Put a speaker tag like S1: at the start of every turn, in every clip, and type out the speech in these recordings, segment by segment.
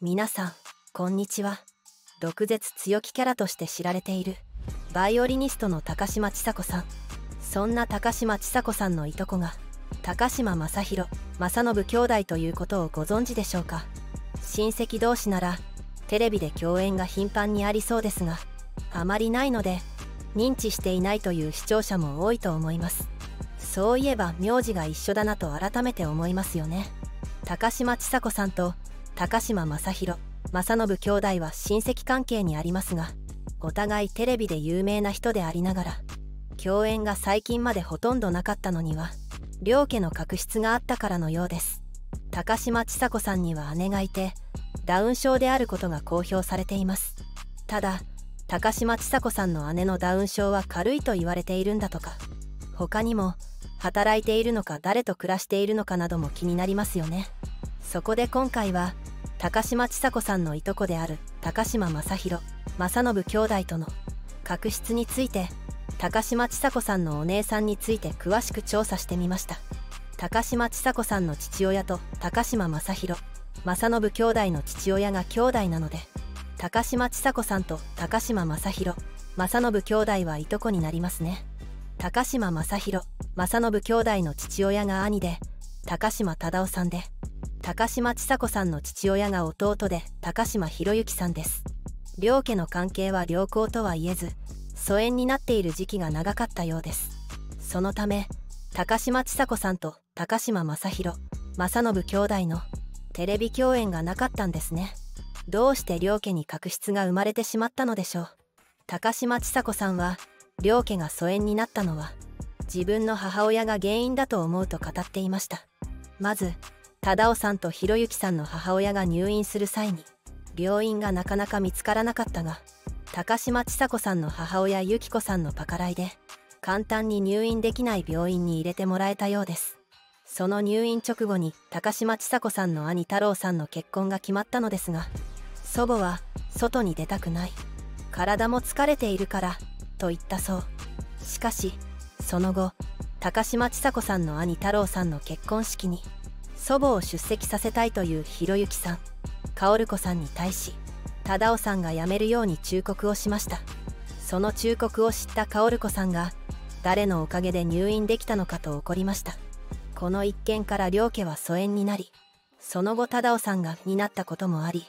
S1: 皆さんこんにちは。毒舌強気キャラとして知られているバイオリニストの高嶋ちさ子さん。そんな高嶋ちさ子さんのいとこが高島正宏正信兄弟ということをご存知でしょうか。親戚同士ならテレビで共演が頻繁にありそうですがあまりないので認知していないという視聴者も多いと思います。そういえば名字が一緒だなと改めて思いますよね。高嶋ちさ子さんと高島正宏正信兄弟は親戚関係にありますがお互いテレビで有名な人でありながら共演が最近までほとんどなかったのには両家の確執があったからのようです。高嶋ちさ子さんには姉がいてダウン症であることが公表されています。ただ高嶋ちさ子さんの姉のダウン症は軽いと言われているんだとか。他にも働いているのか誰と暮らしているのかなども気になりますよね。そこで今回は高嶋ちさ子さんのいとこである高島正宏正信兄弟との確執について高嶋ちさ子さんのお姉さんについて詳しく調査してみました。高嶋ちさ子さんの父親と高島正宏正信兄弟の父親が兄弟なので高嶋ちさ子さんと高島正宏正信兄弟はいとこになりますね。高島正宏正信兄弟の父親が兄で高島忠夫さんで高嶋ちさ子さんの父親が弟で高島博之さんです。両家の関係は良好とは言えず疎遠になっている時期が長かったようです。そのため高嶋ちさ子さんと高島正宏正信兄弟のテレビ共演がなかったんですね。どうして両家に確執が生まれてしまったのでしょう。高嶋ちさ子さんは両家が疎遠になったのは自分の母親が原因だと思うと語っていました。まず忠夫さんと博之さんの母親が入院する際に病院がなかなか見つからなかったが高嶋ちさ子さんの母親由紀子さんのパカライで簡単に入院できない病院に入れてもらえたようです。その入院直後に高嶋ちさ子さんの兄太郎さんの結婚が決まったのですが祖母は外に出たくない。体も疲れているからと言ったそう。しかしその後高嶋ちさ子さんの兄太郎さんの結婚式に祖母を出席させたいというひろゆきさん薫子さんに対し忠夫さんが辞めるように忠告をしました。その忠告を知った薫子さんが誰のおかげで入院できたのかと怒りました。この一件から両家は疎遠になりその後忠夫さんがになったこともあり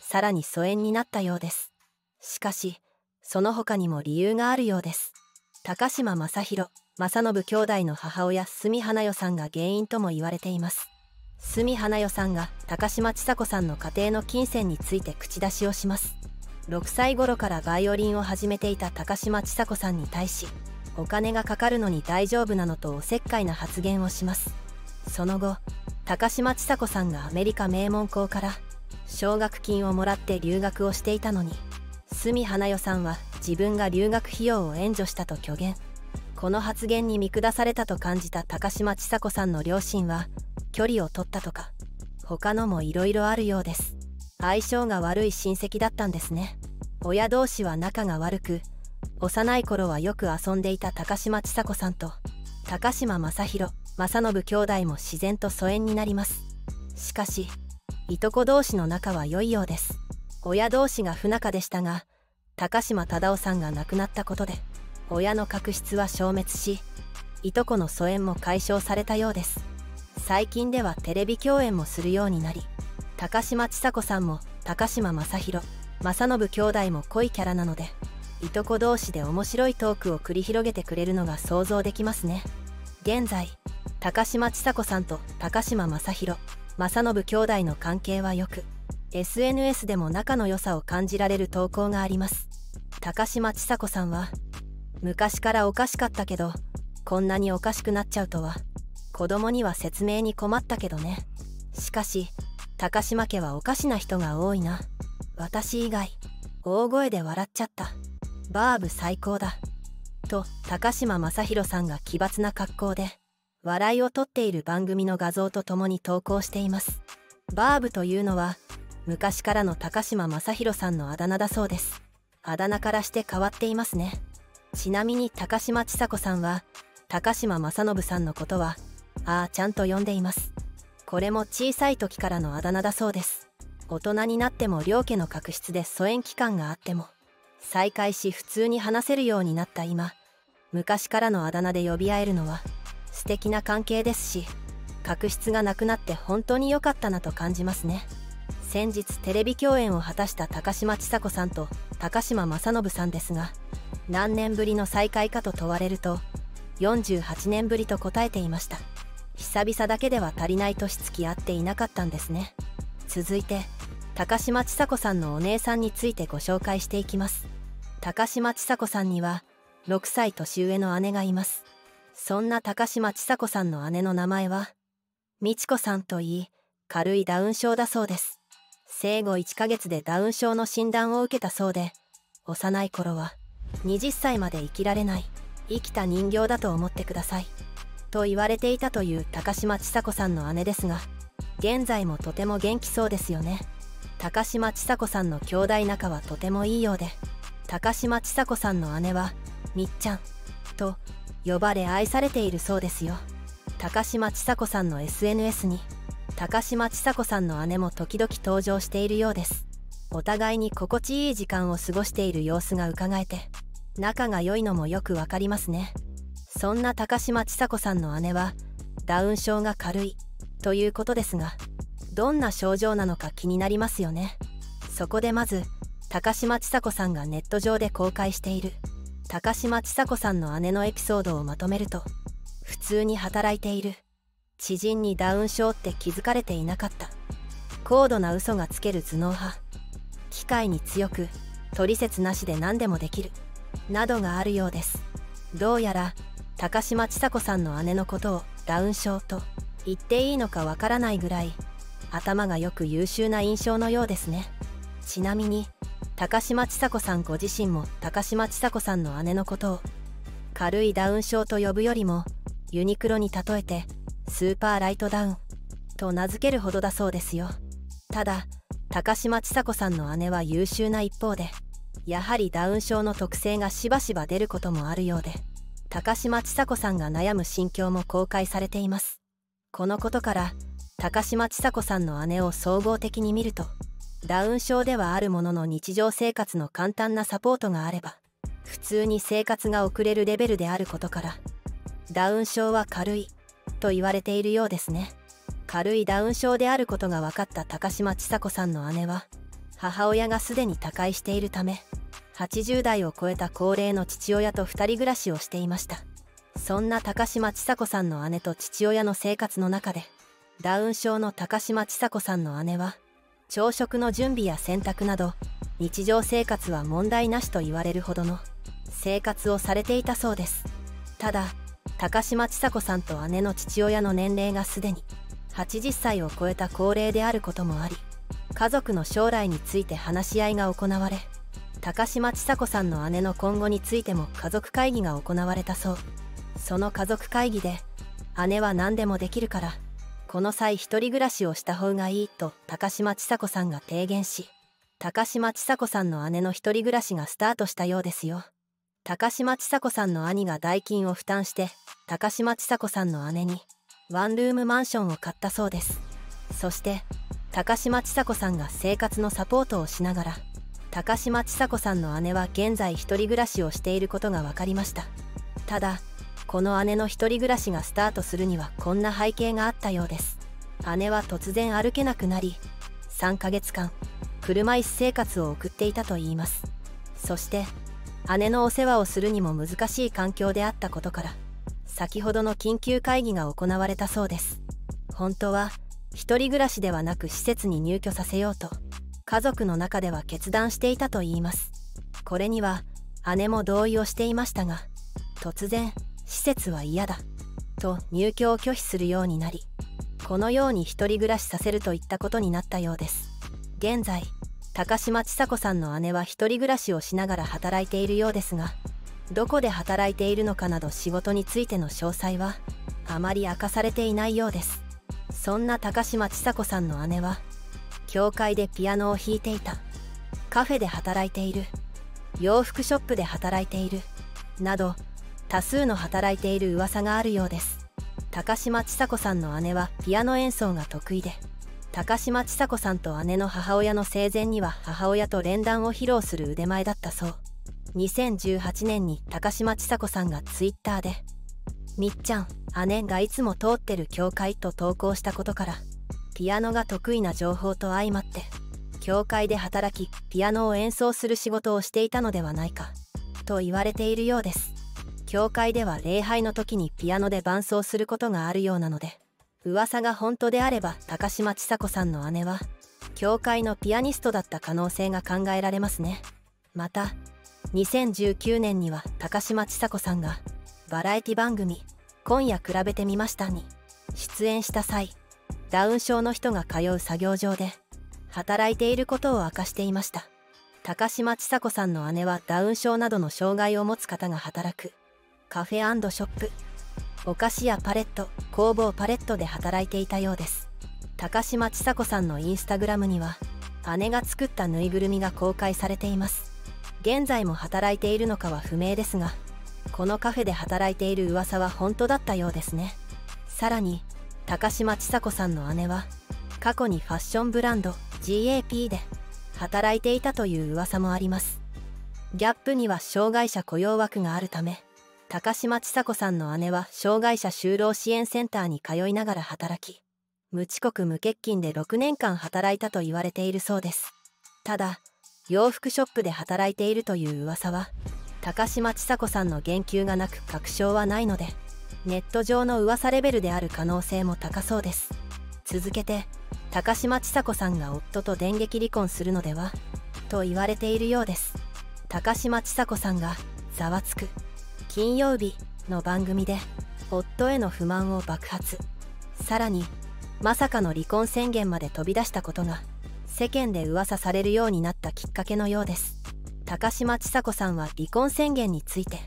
S1: さらに疎遠になったようです。しかしその他にも理由があるようです。高島正宏正信兄弟の母親住花代さんが原因とも言われています。住花代さんが高嶋ちさ子さんの家庭の金銭について口出しをします。6歳頃からバイオリンを始めていた高嶋ちさ子さんに対しお金がかかるのに大丈夫なのとおせっかいな発言をします。その後高嶋ちさ子さんがアメリカ名門校から奨学金をもらって留学をしていたのに住花代さんは自分が留学費用を援助したと虚言。この発言に見下されたと感じた高嶋ちさ子さんの両親は距離を取ったとか他のも色々あるようです。相性が悪い親戚だったんですね。親同士は仲が悪く幼い頃はよく遊んでいた高嶋ちさ子さんと高島正宏正信兄弟も自然と疎遠になります。しかしいとこ同士の仲は良いようです。親同士が不仲でしたが高島忠夫さんが亡くなったことで親の確執は消滅しいとこの疎遠も解消されたようです。最近ではテレビ共演もするようになり高嶋ちさ子さんも高島正宏正信兄弟も濃いキャラなのでいとこ同士で面白いトークを繰り広げてくれるのが想像できますね。現在高嶋ちさ子さんと高島正宏正信兄弟の関係は良く SNS でも仲の良さを感じられる投稿があります。高嶋ちさ子さんは昔からおかしかったけどこんなにおかしくなっちゃうとは子供には説明に困ったけどね。しかし高島家はおかしな人が多いな。私以外大声で笑っちゃった。バーブ最高だ。と高島正宏さんが奇抜な格好で笑いをとっている番組の画像とともに投稿しています。バーブというのは昔からの高島正宏さんのあだ名だそうです。あだ名からして変わっていますね。ちなみに高島ちさ子さんは高島正信さんのことはああちゃんと呼んでいます。これも小さい時からのあだ名だそうです。大人になっても両家の確執で疎遠期間があっても再会し普通に話せるようになった今昔からのあだ名で呼び合えるのは素敵な関係ですし確執がなくなって本当に良かったなと感じますね。先日テレビ共演を果たした高嶋ちさ子さんと高嶋政信さんですが何年ぶりの再会かと問われると48年ぶりと答えていました。久々だけでは足りない年付き合っていなかったんですね。続いて高嶋ちさ子さんのお姉さんについてご紹介していきます。高嶋ちさ子さんには6歳年上の姉がいます。そんな高嶋ちさ子さんの姉の名前は美智子さんといい軽いダウン症だそうです。生後1ヶ月でダウン症の診断を受けたそうで幼い頃は20歳まで生きられない生きた人形だと思ってくださいと言われていたという高嶋ちさ子さんの姉ですが現在もとても元気そうですよね。高嶋ちさ子さんの兄弟仲はとてもいいようで高嶋ちさ子さんの姉はみっちゃんと呼ばれ愛されているそうですよ。高嶋ちさ子さんの SNS に高嶋ちさ子さんの姉も時々登場しているようです。お互いに心地いい時間を過ごしている様子がうかがえて仲が良いのもよくわかりますね。そんな高嶋ちさ子さんの姉はダウン症が軽いということですがどんな症状なのか気になりますよね。そこでまず高嶋ちさ子さんがネット上で公開している高嶋ちさ子さんの姉のエピソードをまとめると普通に働いている。知人にダウン症って気づかれていなかった。高度な嘘がつける頭脳派。機械に強く取説なしで何でもできる。などがあるようです。どうやら高嶋ちさ子さんの姉のことをダウン症と言っていいのかわからないぐらい頭がよく優秀な印象のようですね。ちなみに高嶋ちさ子さんご自身も高嶋ちさ子さんの姉のことを軽いダウン症と呼ぶよりもユニクロに例えてスーパーライトダウン。と名付けるほどだそうですよ。ただ高嶋ちさ子さんの姉は優秀な一方でやはりダウン症の特性がしばしば出ることもあるようで高嶋ちさ子さんが悩む心境も公開されています。このことから高嶋ちさ子さんの姉を総合的に見るとダウン症ではあるものの日常生活の簡単なサポートがあれば普通に生活が送れるレベルであることからダウン症は軽い。と言われているようですね。軽いダウン症であることが分かった高嶋ちさ子さんの姉は母親がすでに他界しているため80代を超えた高齢の父親と2人暮らしをしていました。そんな高嶋ちさ子さんの姉と父親の生活の中でダウン症の高嶋ちさ子さんの姉は朝食の準備や洗濯など日常生活は問題なしと言われるほどの生活をされていたそうです。ただ高嶋ちさ子さんと姉の父親の年齢がすでに80歳を超えた高齢であることもあり家族の将来について話し合いが行われ高嶋ちさ子さんの姉の今後についても家族会議が行われたそう。その家族会議で姉は何でもできるからこの際一人暮らしをした方がいいと高嶋ちさ子さんが提言し高嶋ちさ子さんの姉の一人暮らしがスタートしたようですよ。高嶋ちさ子さんの兄が代金を負担して高嶋ちさ子さんの姉にワンルームマンションを買ったそうです。そして高嶋ちさ子さんが生活のサポートをしながら高嶋ちさ子さんの姉は現在一人暮らしをしていることが分かりました。ただこの姉の一人暮らしがスタートするにはこんな背景があったようです。姉は突然歩けなくなり3ヶ月間車椅子生活を送っていたといいます。そして姉のお世話をするにも難しい環境であったことから先ほどの緊急会議が行われたそうです。本当は一人暮らしではなく施設に入居させようと家族の中では決断していたといいます。これには姉も同意をしていましたが突然施設は嫌だと入居を拒否するようになりこのように一人暮らしさせるといったことになったようです。現在高嶋ちさ子さんの姉は一人暮らしをしながら働いているようですがどこで働いているのかなど仕事についての詳細はあまり明かされていないようです。そんな高嶋ちさ子さんの姉は教会でピアノを弾いていた。カフェで働いている。洋服ショップで働いている。など多数の働いている噂があるようです。高嶋ちさ子さんの姉はピアノ演奏が得意で高嶋ちさ子さんと姉の母親の生前には母親と連弾を披露する腕前だったそう。2018年に高嶋ちさ子さんがツイッターで「みっちゃん姉がいつも通ってる教会」と投稿したことからピアノが得意な情報と相まって教会で働きピアノを演奏する仕事をしていたのではないかと言われているようです。教会では礼拝の時にピアノで伴奏することがあるようなので噂が本当であれば高嶋ちさ子さんの姉は教会のピアニストだった可能性が考えられますね。また2019年には高嶋ちさ子さんがバラエティ番組「今夜比べてみました」に出演した際ダウン症の人が通う作業場で働いていることを明かしていました。高嶋ちさ子さんの姉はダウン症などの障害を持つ方が働くカフェショップ。お菓子やパレット工房パレットで働いていたようです。高嶋ちさ子さんのインスタグラムには姉が作ったぬいぐるみが公開されています。現在も働いているのかは不明ですがこのカフェで働いている噂は本当だったようですね。さらに高嶋ちさ子さんの姉は過去にファッションブランド GAP で働いていたという噂もあります。ギャップには障害者雇用枠があるため高嶋ちさ子さんの姉は障害者就労支援センターに通いながら働き無遅刻無欠勤で6年間働いたと言われているそうです。ただ洋服ショップで働いているという噂は高嶋ちさ子さんの言及がなく確証はないのでネット上の噂レベルである可能性も高そうです。続けて高嶋ちさ子さんが夫と電撃離婚するのではと言われているようです。高嶋ちさ子さんが「ざわつく」金曜日の番組で夫への不満を爆発。さらにまさかの離婚宣言まで飛び出したことが世間で噂されるようになったきっかけのようです。高嶋ちさ子さんは離婚宣言について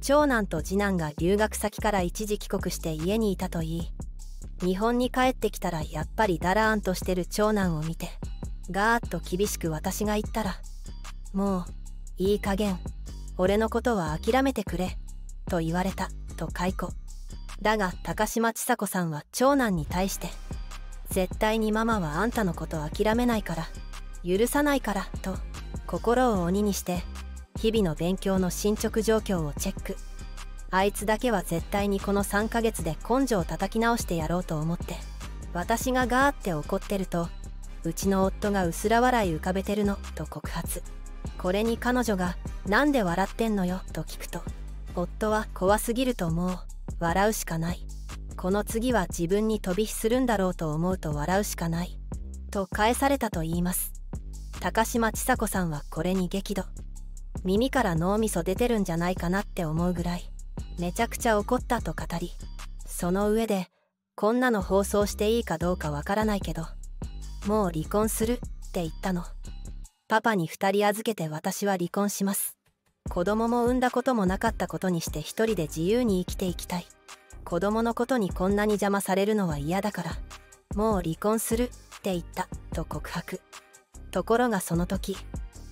S1: 長男と次男が留学先から一時帰国して家にいたといい。日本に帰ってきたらやっぱりだらーんとしてる長男を見てガーッと厳しく私が言ったら「もういい加減俺のことは諦めてくれ」と言われたと解雇。だが高嶋ちさ子さんは長男に対して絶対にママはあんたのこと諦めないから許さないからと心を鬼にして日々の勉強の進捗状況をチェック。あいつだけは絶対にこの3ヶ月で根性を叩き直してやろうと思って私がガーって怒ってるとうちの夫が薄ら笑い浮かべてるのと告発。これに彼女が「なんで笑ってんのよ」と聞くと夫は怖すぎると思う。笑うしかない。この次は自分に飛び火するんだろうと思うと笑うしかない。と返されたといいます。高嶋ちさ子さんはこれに激怒。耳から脳みそ出てるんじゃないかなって思うぐらいめちゃくちゃ怒ったと語りその上でこんなの放送していいかどうかわからないけどもう離婚するって言ったの。パパに2人預けて私は離婚します。子供も産んだこともなかったことにして一人で自由に生きていきたい。子供のことにこんなに邪魔されるのは嫌だから。もう離婚するって言った。と告白。ところがその時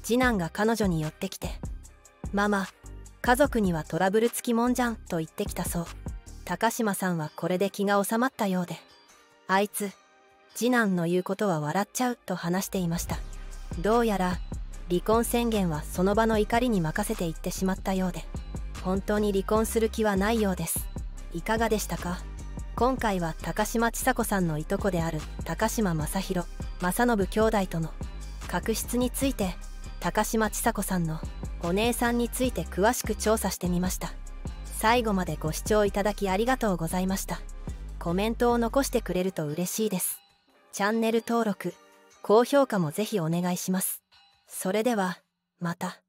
S1: 次男が彼女に寄ってきて「ママ家族にはトラブルつきもんじゃん」と言ってきたそう。高島さんはこれで気が収まったようで「あいつ次男の言うことは笑っちゃう」と話していました。どうやら離婚宣言はその場の怒りに任せていってしまったようで本当に離婚する気はないようです。いかがでしたか？今回は高嶋ちさ子さんのいとこである高嶋正宏正信兄弟との確執について高嶋ちさ子さんのお姉さんについて詳しく調査してみました。最後までご視聴いただきありがとうございました。コメントを残してくれると嬉しいです。チャンネル登録高評価もぜひお願いします。それではまた。